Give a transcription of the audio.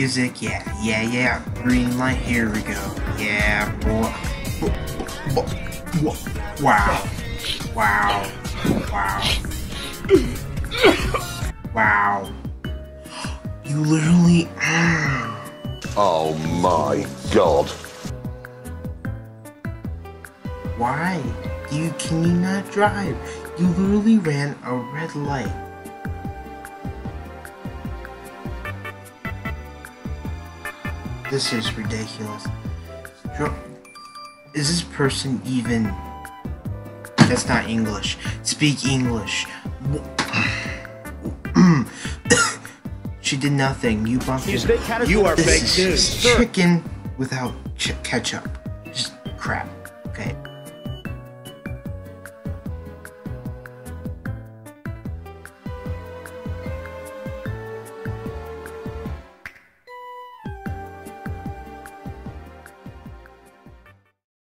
Music, yeah, yeah, yeah. Green light, here we go. Yeah, boy. Wow. Wow. Wow. Wow. You literally. Oh my god. Why? You can you not drive? You literally ran a red light. This is ridiculous. Is this person even... That's not English. Speak English. she did nothing. You bumped fake You are this fake news. Chicken without ch ketchup. Just crap.